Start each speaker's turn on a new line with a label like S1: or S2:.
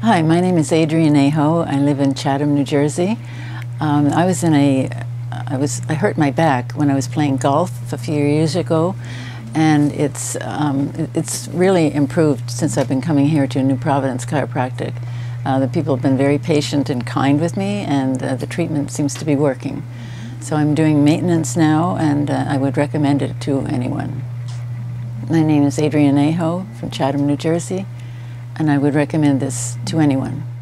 S1: Hi, my name is Adrienne Aho. I live in Chatham, New Jersey. Um, I was in a, I was, I hurt my back when I was playing golf a few years ago, and it's, um, it's really improved since I've been coming here to New Providence Chiropractic. Uh, the people have been very patient and kind with me, and uh, the treatment seems to be working. So I'm doing maintenance now, and uh, I would recommend it to anyone. My name is Adrienne Aho from Chatham, New Jersey and I would recommend this to anyone.